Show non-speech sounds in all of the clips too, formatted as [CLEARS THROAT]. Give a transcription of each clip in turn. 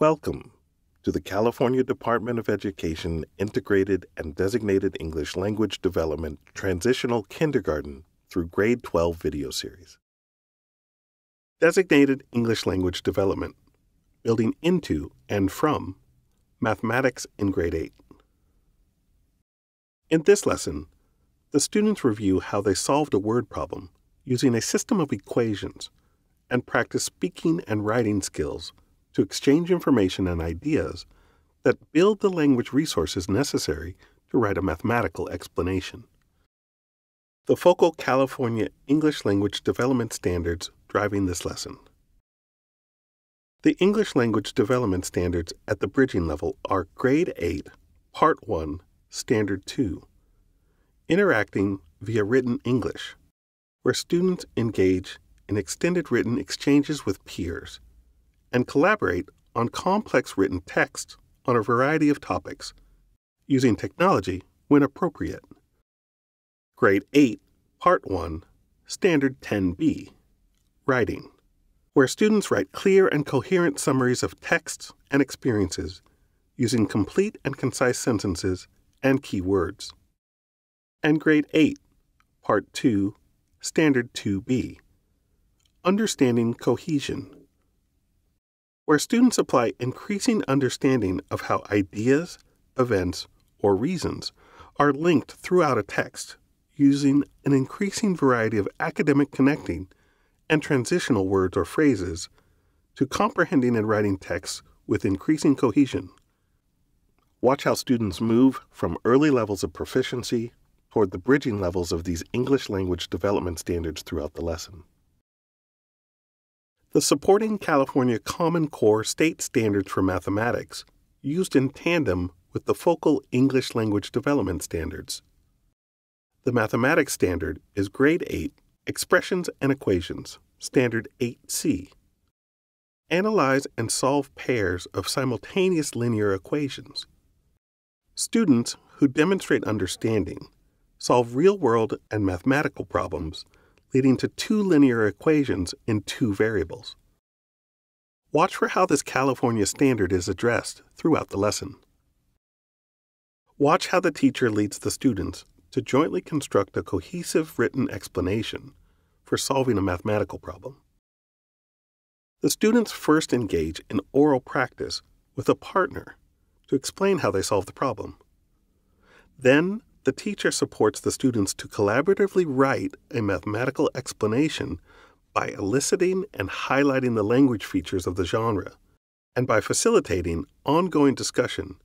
Welcome to the California Department of Education Integrated and Designated English Language Development Transitional Kindergarten through Grade 12 video series. Designated English Language Development, building into and from mathematics in Grade 8. In this lesson, the students review how they solved a word problem using a system of equations and practice speaking and writing skills to exchange information and ideas that build the language resources necessary to write a mathematical explanation. The focal California English Language Development Standards driving this lesson. The English Language Development Standards at the bridging level are Grade 8, Part 1, Standard 2, Interacting via Written English, where students engage in extended written exchanges with peers and collaborate on complex written texts on a variety of topics, using technology when appropriate. Grade 8, Part 1, Standard 10B Writing, where students write clear and coherent summaries of texts and experiences using complete and concise sentences and key words. And Grade 8, Part 2, Standard 2B Understanding Cohesion where students apply increasing understanding of how ideas, events, or reasons are linked throughout a text using an increasing variety of academic connecting and transitional words or phrases to comprehending and writing texts with increasing cohesion. Watch how students move from early levels of proficiency toward the bridging levels of these English language development standards throughout the lesson. The supporting California Common Core state standards for mathematics used in tandem with the focal English language development standards. The mathematics standard is Grade 8 Expressions and Equations, Standard 8C. Analyze and solve pairs of simultaneous linear equations. Students who demonstrate understanding solve real world and mathematical problems leading to two linear equations in two variables. Watch for how this California standard is addressed throughout the lesson. Watch how the teacher leads the students to jointly construct a cohesive written explanation for solving a mathematical problem. The students first engage in oral practice with a partner to explain how they solve the problem. Then the teacher supports the students to collaboratively write a mathematical explanation by eliciting and highlighting the language features of the genre, and by facilitating ongoing discussion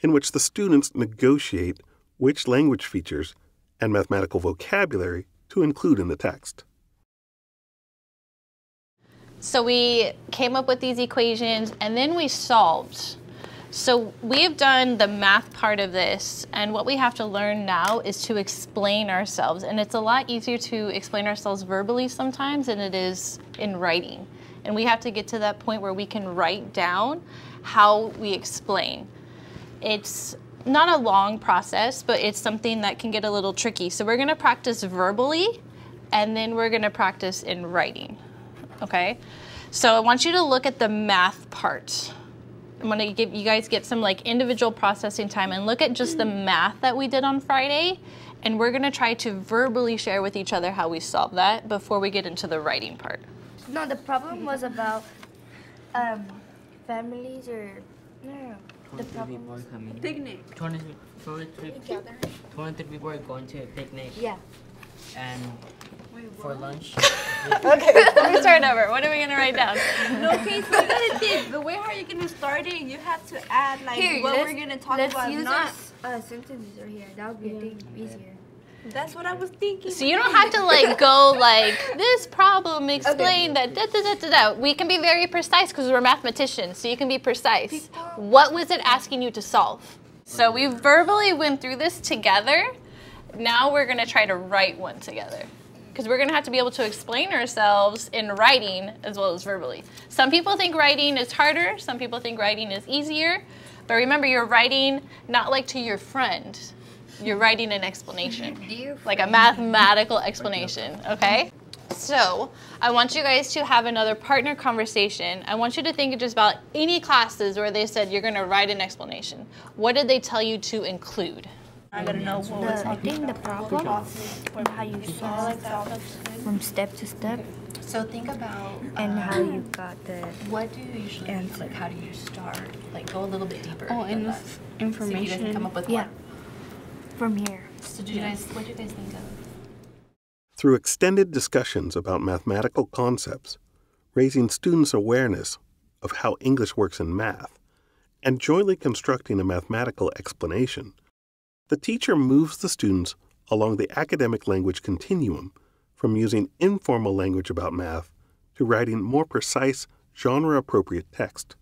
in which the students negotiate which language features and mathematical vocabulary to include in the text. So we came up with these equations and then we solved. So we've done the math part of this, and what we have to learn now is to explain ourselves. And it's a lot easier to explain ourselves verbally sometimes than it is in writing. And we have to get to that point where we can write down how we explain. It's not a long process, but it's something that can get a little tricky. So we're gonna practice verbally, and then we're gonna practice in writing, okay? So I want you to look at the math part. I'm gonna give you guys get some like individual processing time and look at just the math that we did on Friday. And we're gonna try to verbally share with each other how we solved that before we get into the writing part. No, the problem was about um, families or no. The 23 problem people coming. Picnic. 23, 23, 23 people are going to a picnic. yeah. And for lunch, [LAUGHS] Okay, let me start over. What are we gonna write down? No, okay, so you gotta think. The way how you're gonna start it, you have to add like Here, what we're gonna talk Let's about. use Not. our uh, sentences right here. That would be a thing easier. That's what I was thinking. So you don't have to like go like this problem explain that da, da, da, da, da. We can be very precise because we're mathematicians, so you can be precise. What was it asking you to solve? So we verbally went through this together. Now we're gonna try to write one together. Because we're gonna have to be able to explain ourselves in writing as well as verbally. Some people think writing is harder, some people think writing is easier. But remember, you're writing not like to your friend, you're writing an explanation [LAUGHS] like a mathematical explanation, okay? So I want you guys to have another partner conversation. I want you to think just about any classes where they said you're going to write an explanation. What did they tell you to include? I gotta know what was The, I think the problem and how you solve from step to step So think about and how um, you got the what do you usually Answer. like how do you start? Like go a little bit deeper. Oh, than and that. f- See if you guys can information. come up with yeah one. from here. So do you guys what do you guys think of? Through extended discussions about mathematical concepts, raising students' awareness of how English works in math, and jointly constructing a mathematical explanation, the teacher moves the students along the academic language continuum from using informal language about math to writing more precise, genre appropriate text.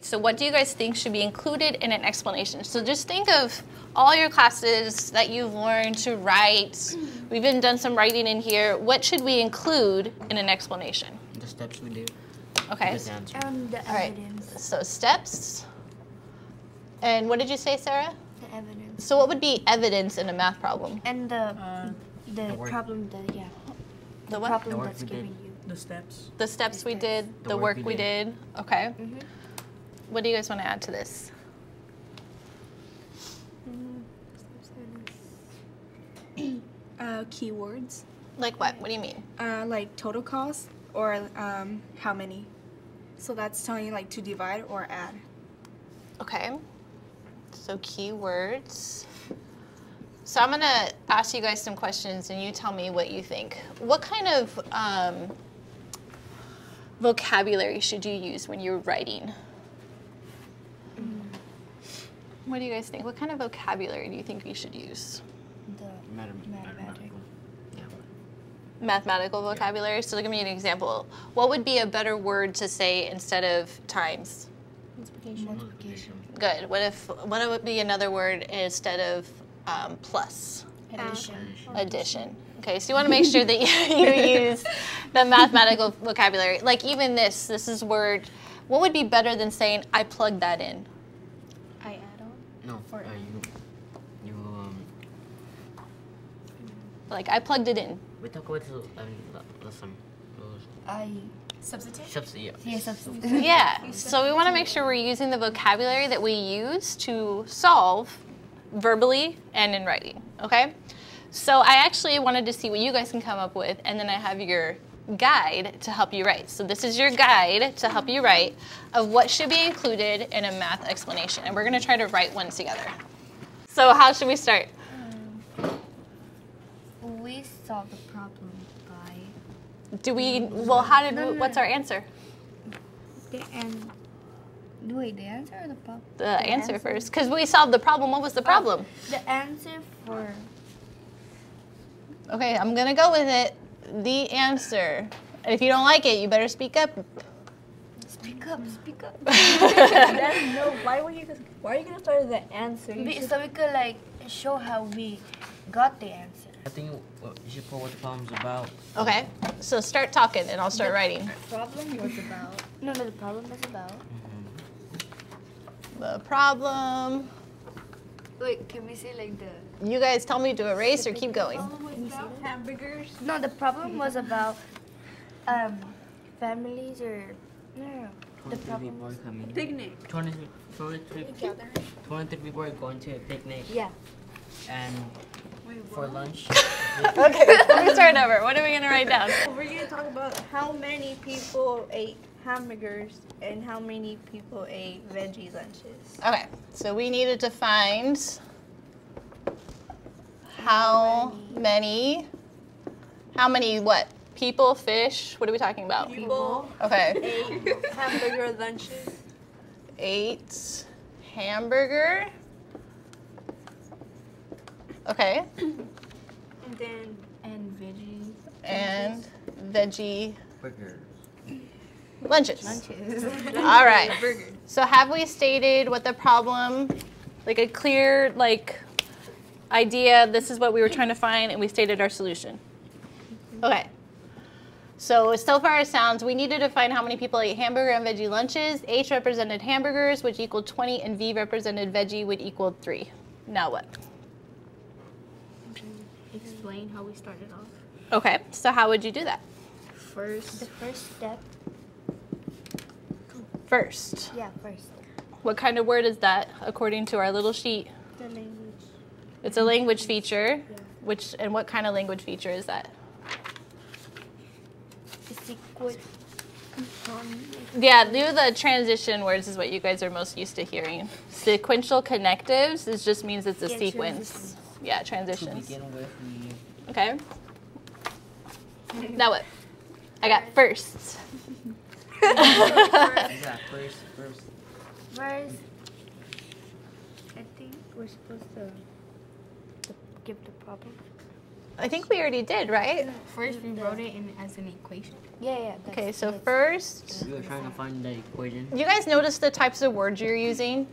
So, what do you guys think should be included in an explanation? So, just think of all your classes that you've learned to write. We've even done some writing in here. What should we include in an explanation? The steps we do. Okay. The answer. And the All right. So, steps. And what did you say, Sarah? The evidence. So, what would be evidence in a math problem? And the the, the problem that yeah. The what? problem The that's we did. giving you. The steps. The steps we did, the, The work, work we we did. did. Okay. What do you guys want to add to this? uh, keywords, Like what? What do you mean? uh, like total cost or um, how many. So that's telling you like to divide or add. Okay. So keywords. So I'm gonna ask you guys some questions, and you tell me what you think. What kind of um, vocabulary should you use when you're writing? What do you guys think? What kind of vocabulary do you think we should use? The Matem- mathematical. mathematical. Yeah. Mathematical vocabulary. So give me an example. What would be a better word to say instead of times? Multiplication. Good. What if what would be another word instead of um, plus? Addition. Addition. Okay, so you want to make sure that you, [LAUGHS] you use the [LAUGHS] mathematical vocabulary. Like even this, this is word. What would be better than saying I plugged that in? I add on. No. Uh, you. You um. Like I plugged it in. We talk about the um, last time. I Substitute? Subs- yeah. yeah substitute. [LAUGHS] Yeah. So we want to make sure we're using the vocabulary that we use to solve verbally and in writing. Okay. So I actually wanted to see what you guys can come up with, and then I have your guide to help you write. So this is your guide to help you write of what should be included in a math explanation, and we're going to try to write one together. So how should we start? Um, we solve the problem by Do we? Well, how did? What's our answer? the and wait the answer or the problem? The answer first, because we solved the problem. What was the oh, problem? The answer for Okay, I'm gonna go with it. The answer. And if you don't like it, you better speak up. speak up, speak up. [LAUGHS] That's no. Why would you? Why are you gonna start with the answer? You so we could like show how we got the answer. I think you should put what the problem's about. Okay, so start talking and I'll start writing. The problem was about. No, no, the problem was about. The problem. Wait, can we say like the? You guys tell me to erase or keep going. Hamburgers. No, the problem was about um families or no, no, no. The 23 problem people was coming. Picnic. 23, 23, 23 people are going to a picnic. yeah. And for lunch, [LAUGHS] Okay, let me start over. What are we gonna write down? We're gonna talk about how many people ate hamburgers and how many people ate veggie lunches. Okay, so we needed to find how many, how many what? People, fish, what are we talking about? People Okay, ate hamburger lunches. ate hamburger. Okay, And then And veggie and veggie burger. lunches. lunches. All right. [LAUGHS] So have we stated what the problem, like a clear like idea? This is what we were trying to find, and we stated our solution. Okay. So so far it sounds we needed to find how many people ate hamburger and veggie lunches. H represented hamburgers, which equaled 20, and V represented veggie, which equaled three. Now what? Explain how we started off. Okay, so how would you do that? First. The first step. First, Yeah, first. what kind of word is that according to our little sheet? The language. It's a language feature. Which and what kind of language feature is that? The sequence. Yeah, do the transition words is what you guys are most used to hearing. Sequential connectives is just means it's a Yeah, sequence. Yeah, To transitions. begin with, we Okay. Now what? I got first. [LAUGHS] [LAUGHS] yeah first first First. I think we're supposed to, to give the problem. I think we already did, right? First, we wrote it in as an equation. Yeah, yeah. That's, Okay, so that's- first, we were trying to find the equation. you guys notice the types of words you're using?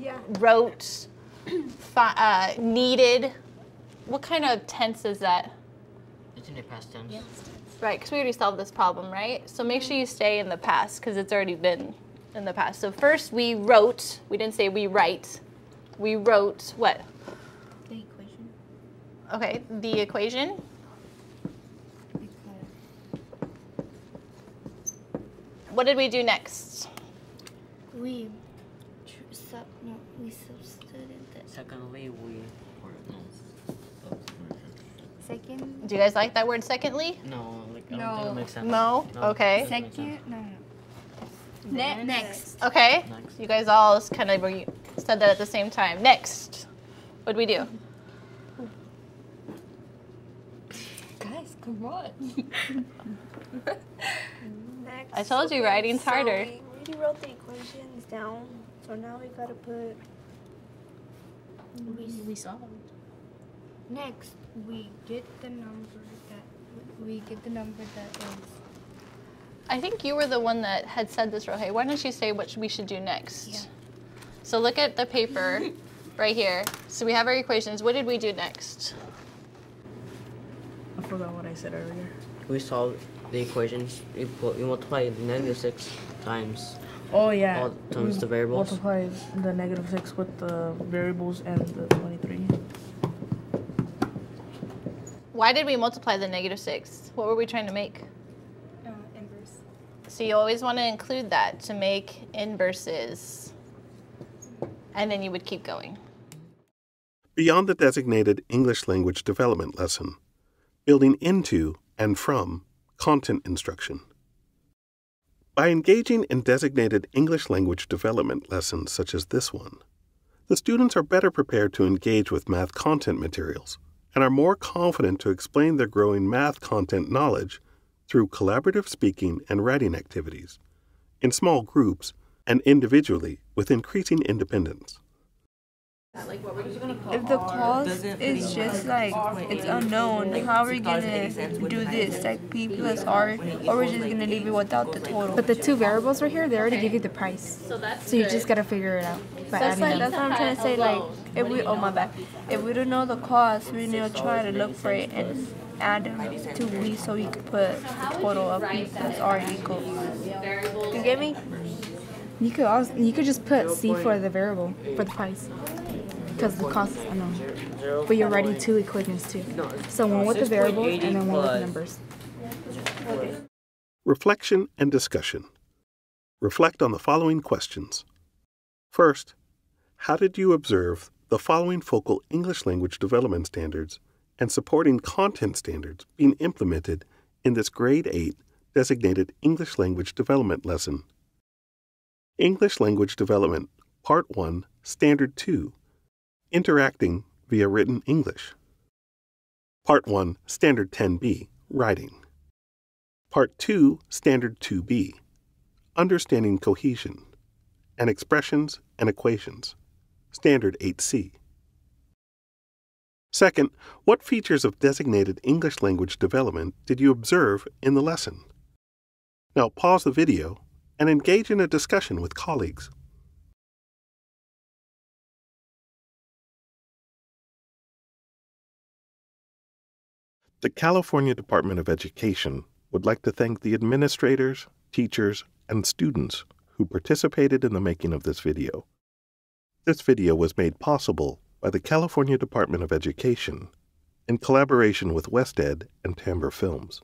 Yeah. Wrote, fi- [CLEARS THROAT] uh, needed. What kind of tense is that? It's in the past tense. Right, because we already solved this problem, right? So make sure you stay in the past because it's already been in the past. So first we wrote, we didn't say we write. We wrote what? The equation. Okay, the equation. What did we do next? We. tr- Sub, no, we substituted the Secondly, we second. Do you guys like that word secondly? No, like I don't think No. it makes sense. No? Okay. doesn't make sense. Second. No, no. Ne- next. Okay. Next. You guys all kind of re- said that at the same time. Next. What do we do? Guys, come on. Next. [LAUGHS] I told you, okay, writing's so harder. We already wrote the equations down, so now we gotta put. We, we solved. Next, we get the number that we get the number that is. I think you were the one that had said this, Rohe. Why don't you say what we should do next? Yeah. So look at the paper [LAUGHS] right here. So we have our equations. What did we do next? I forgot what I said earlier. We solved the equations. We put we multiplied negative six times Oh yeah. all times we the variables. Multiply the negative six with the variables and the twenty-three. Why did we multiply the negative 6? What were we trying to make? Uh, inverse. So you always want to include that to make inverses. And then you would keep going. Beyond the designated English language development lesson, building into and from content instruction. By engaging in designated English language development lessons such as this one, the students are better prepared to engage with math content materials and are more confident to explain their growing math content knowledge through collaborative speaking and writing activities, in small groups, and individually with increasing independence. If the cost is just like it's unknown, how are we gonna do this? Like P plus R, or we're just gonna leave it without the total? But the two variables right here, they already give you the price. So that's So you just gotta figure it out by That's adding like them. that's what I'm trying to say. Like if we oh my bad, if we don't know the cost, we need to try to look for it and add them to we so we could put the total of P plus R equals. You get me? You could also you could just put C for the variable for the price, because the cost is unknown. But you're writing two equations too. So one with the variable and then one with the 6.80 numbers. Reflection and discussion. Reflect on the following questions. First, how did you observe the following focal English language development standards and supporting content standards being implemented in this Grade 8 designated English language development lesson? English language development, Part 1, Standard 2 Interacting via written English. Part 1, Standard 10b, Writing. Part 2, Standard 2b Understanding Cohesion and Expressions and Equations, Standard 8c. Second, what features of designated English language development did you observe in the lesson? Now pause the video and engage in a discussion with colleagues. The California Department of Education would like to thank the administrators, teachers, and students who participated in the making of this video. This video was made possible by the California Department of Education in collaboration with WestEd and Timbre Films.